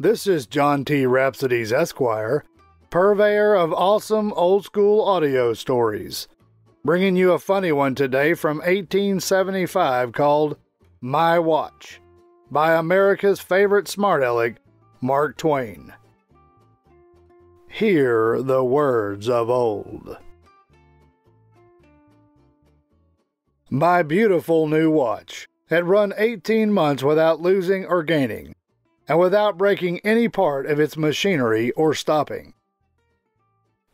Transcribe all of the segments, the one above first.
This is John T. Rhapsodes Esquire, purveyor of awesome old school audio stories, bringing you a funny one today from 1875 called My Watch by America's favorite smart aleck, Mark Twain. Hear the words of old. My beautiful new watch had run 18 months without losing or gaining, and without breaking any part of its machinery or stopping.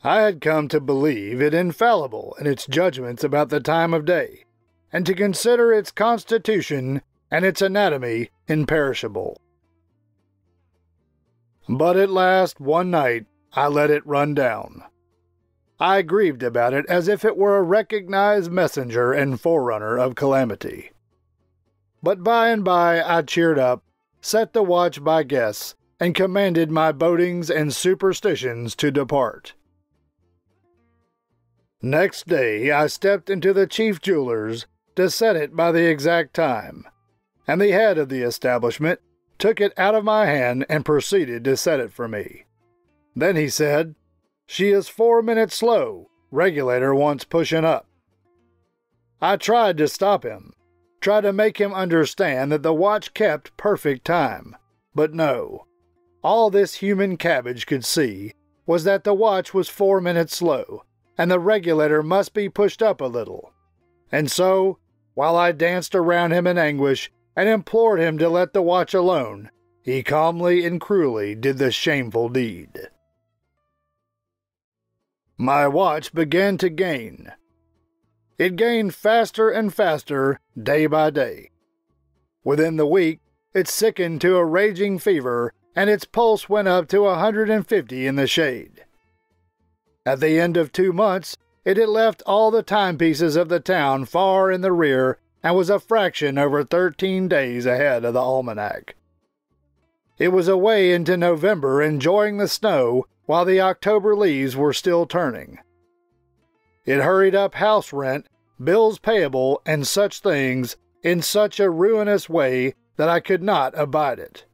I had come to believe it infallible in its judgments about the time of day, and to consider its constitution and its anatomy imperishable. But at last, one night, I let it run down. I grieved about it as if it were a recognized messenger and forerunner of calamity. But by and by I cheered up, set the watch by guess, and commanded my bodings and superstitions to depart. Next day I stepped into the chief jeweler's to set it by the exact time, and the head of the establishment took it out of my hand and proceeded to set it for me. Then he said, She is four minutes slow. Regulator wants pushing up. I tried to stop him, tried to make him understand that the watch kept perfect time. But no. All this human cabbage could see was that the watch was four minutes slow, and the regulator must be pushed up a little. And so, while I danced around him in anguish and implored him to let the watch alone, he calmly and cruelly did the shameful deed. My watch began to gain. It gained faster and faster day by day. Within the week, it sickened to a raging fever and its pulse went up to a 150 in the shade. At the end of two months, it had left all the timepieces of the town far in the rear and was a fraction over 13 days ahead of the almanac. It was away into November enjoying the snow while the October leaves were still turning. It hurried up house rent, bills payable, and such things in such a ruinous way that I could not abide it.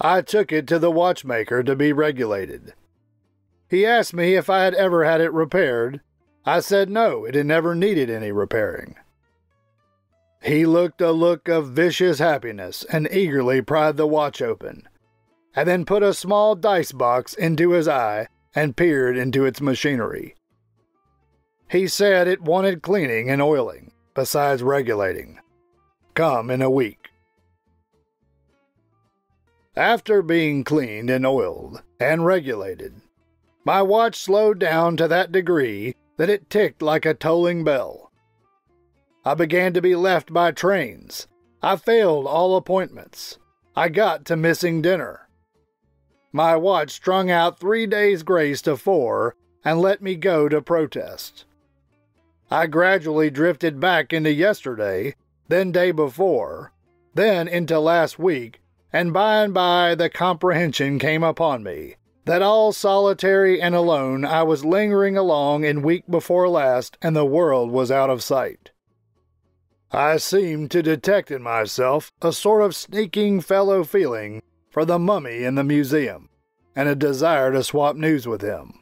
I took it to the watchmaker to be regulated. He asked me if I had ever had it repaired. I said no, it had never needed any repairing. He looked a look of vicious happiness and eagerly pried the watch open, and then put a small dice box into his eye and peered into its machinery. He said it wanted cleaning and oiling, besides regulating. Come in a week. After being cleaned and oiled and regulated, my watch slowed down to that degree that it ticked like a tolling bell. I began to be left by trains. I failed all appointments. I got to missing dinner. My watch strung out three days' grace to four and let me go to protest. I gradually drifted back into yesterday, then day before, then into last week, and by and by the comprehension came upon me that all solitary and alone I was lingering along in week before last, and the world was out of sight. I seemed to detect in myself a sort of sneaking fellow feeling for the mummy in the museum, and a desire to swap news with him.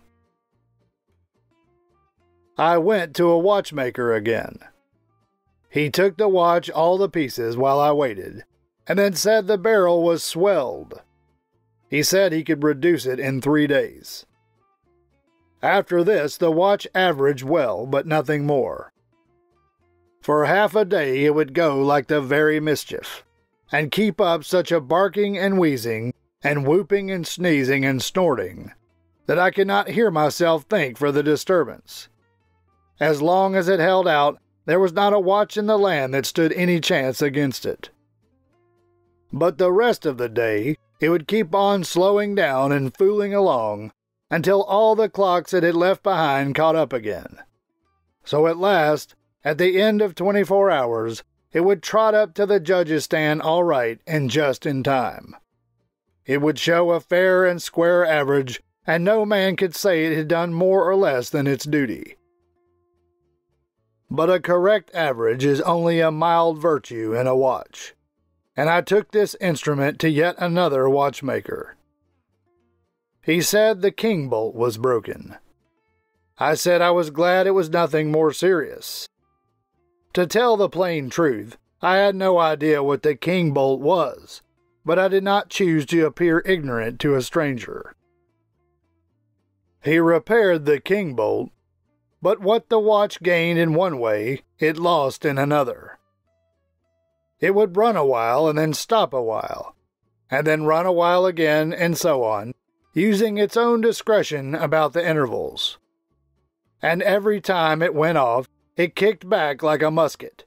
I went to a watchmaker again. He took the watch all the pieces while I waited, and then said the barrel was swelled. He said he could reduce it in three days. After this, the watch averaged well, but nothing more. For half a day it would go like the very mischief, and keep up such a barking and wheezing, and whooping and sneezing and snorting, that I could not hear myself think for the disturbance. As long as it held out, there was not a watch in the land that stood any chance against it. But the rest of the day, it would keep on slowing down and fooling along until all the clocks it had left behind caught up again. So at last, at the end of 24 hours, it would trot up to the judge's stand all right and just in time. It would show a fair and square average, and no man could say it had done more or less than its duty. But a correct average is only a mild virtue in a watch. and I took this instrument to yet another watchmaker. He said the king bolt was broken. I said I was glad it was nothing more serious. To tell the plain truth, I had no idea what the king bolt was, but I did not choose to appear ignorant to a stranger. He repaired the king bolt, but what the watch gained in one way, it lost in another. It would run a while and then stop a while, and then run a while again, and so on, using its own discretion about the intervals. And every time it went off, it kicked back like a musket.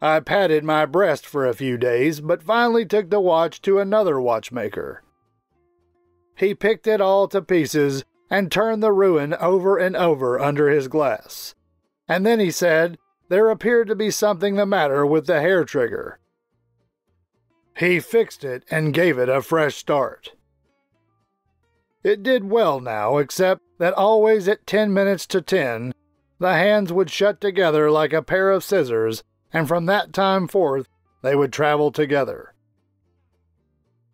I patted my breast for a few days, but finally took the watch to another watchmaker. He picked it all to pieces and turned the ruin over and over under his glass. And then he said there appeared to be something the matter with the hair trigger. He fixed it and gave it a fresh start. It did well now, except that always at 10 minutes to 10, the hands would shut together like a pair of scissors, and from that time forth they would travel together.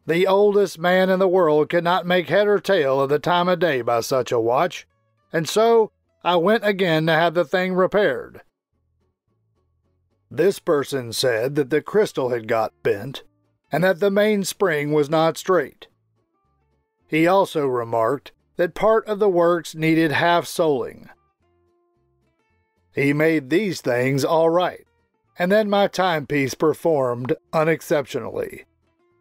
The oldest man in the world could not make head or tail of the time of day by such a watch, and so I went again to have the thing repaired. This person said that the crystal had got bent and that the mainspring was not straight. He also remarked that part of the works needed half soling. He made these things all right, and then my timepiece performed unexceptionally,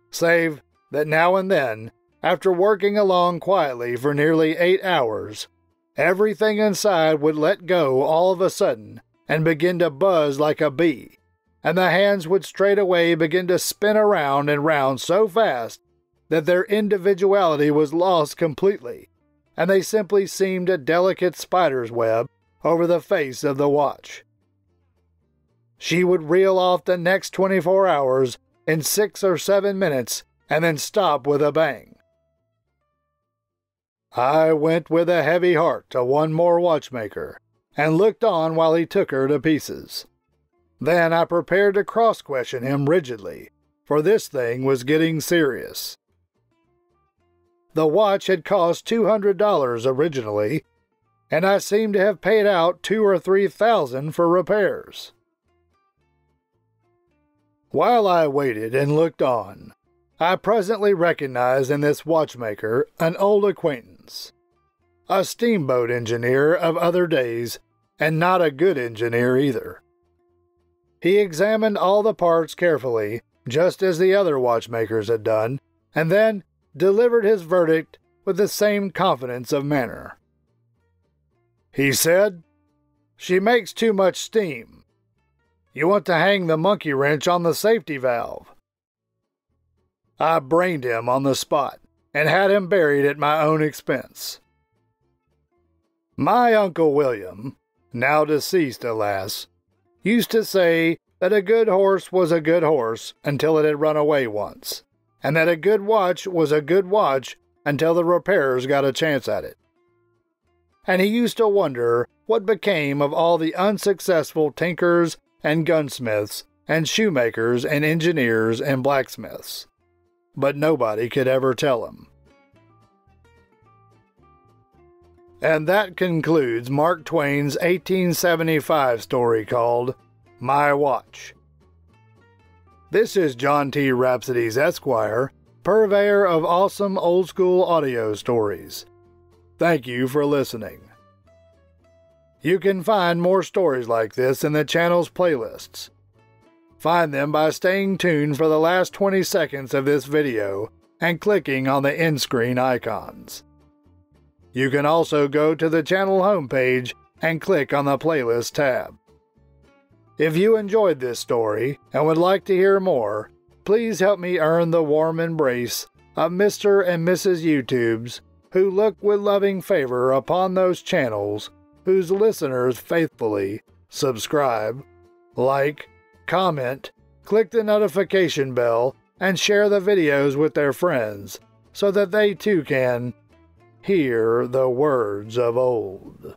save that now and then, after working along quietly for nearly eight hours, everything inside would let go all of a sudden and begin to buzz like a bee, and the hands would straightway begin to spin around and round so fast that their individuality was lost completely, and they simply seemed a delicate spider's web over the face of the watch. She would reel off the next 24 hours in six or seven minutes and then stop with a bang. I went with a heavy heart to one more watchmaker and looked on while he took her to pieces. Then I prepared to cross question him rigidly, for this thing was getting serious. The watch had cost $200 originally, and I seem to have paid out two or three thousand for repairs. While I waited and looked on, I presently recognized in this watchmaker an old acquaintance, a steamboat engineer of other days and not a good engineer either. He examined all the parts carefully, just as the other watchmakers had done, and then delivered his verdict with the same confidence of manner. He said, She makes too much steam. You want to hang the monkey wrench on the safety valve. I brained him on the spot and had him buried at my own expense. My Uncle William, now deceased, alas, used to say that a good horse was a good horse until it had run away once, and that a good watch was a good watch until the repairers got a chance at it. And he used to wonder what became of all the unsuccessful tinkers and gunsmiths and shoemakers and engineers and blacksmiths. But nobody could ever tell him. And that concludes Mark Twain's 1875 story called My Watch. This is John T. Rhapsodes Esquire, purveyor of awesome old school audio stories. Thank you for listening. You can find more stories like this in the channel's playlists. Find them by staying tuned for the last 20 seconds of this video and clicking on the end screen icons. You can also go to the channel homepage and click on the playlist tab. If you enjoyed this story and would like to hear more, please help me earn the warm embrace of Mr. and Mrs. YouTubes who look with loving favor upon those channels whose listeners faithfully subscribe, like, comment, click the notification bell, and share the videos with their friends so that they too can hear the words of old.